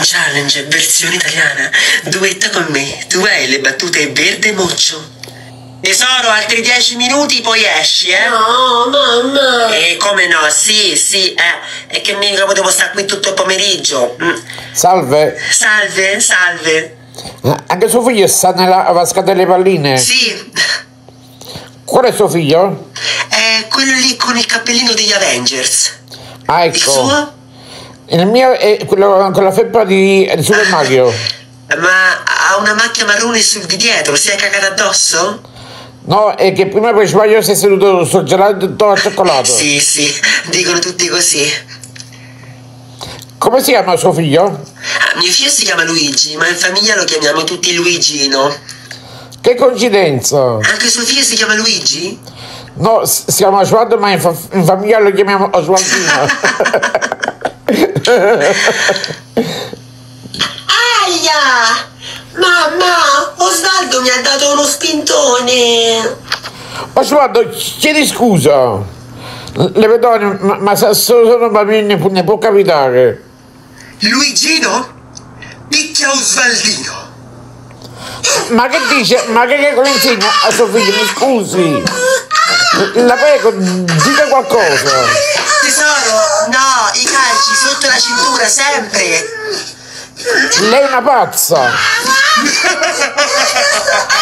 un challenge versione italiana. Duetta con me. Tu hai le battute verde moccio. Tesoro, altri dieci minuti poi esci, eh? No, mamma. E come no? Sì, sì, eh. È che mica potevo stare qui tutto il pomeriggio. Mm. Salve, Salve, salve. Eh, anche suo figlio sta nella vasca delle palline? Sì, Qual è suo figlio? è quello lì con il cappellino degli Avengers. Ah, Il ecco. suo? Il mio è quello con la felpa di, di Super Mario. Ma ha una macchia marrone sul di dietro, si è cagata addosso? No, è che prima per sbaglio si è seduto sul gelato al cioccolato. Sì, sì, dicono tutti così. Come si chiama suo figlio? Ah, mio figlio si chiama Luigi, ma in famiglia lo chiamiamo tutti Luigino. Che coincidenza! Anche suo figlio si chiama Luigi? No, si chiama Osvaldo, ma in, fa- in famiglia lo chiamiamo Osvaldino. Aia! Mamma, Osvaldo mi ha dato uno spintone. Osvaldo, chiedi scusa. Le perdoni, ma, ma se solo sono bambini ne, pu- ne può capitare. Luigino? Picchia Osvaldino. Ma che dice? Ma che, che le insegna a suo figlio? Mi scusi. La prego, dica qualcosa. Sotto la cintura, sempre. Lei è una pazza.